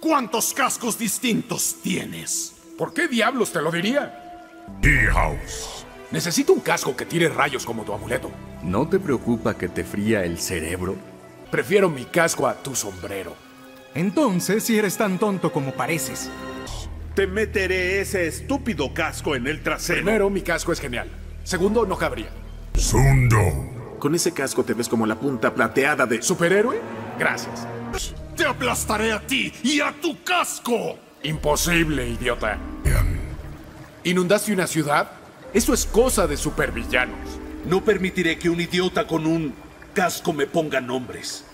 ¿Cuántos cascos distintos tienes? ¿Por qué diablos te lo diría? T-House. Necesito un casco que tire rayos como tu amuleto. ¿No te preocupa que te fría el cerebro? Prefiero mi casco a tu sombrero. Entonces, si eres tan tonto como pareces. Te meteré ese estúpido casco en el trasero. Primero, mi casco es genial. Segundo, no cabría. Sundo. Con ese casco te ves como la punta plateada de... ¿Superhéroe? Gracias. ¡Te aplastaré a ti y a tu casco! Imposible, idiota. ¿Inundaste una ciudad? Eso es cosa de supervillanos. No permitiré que un idiota con un casco me ponga nombres.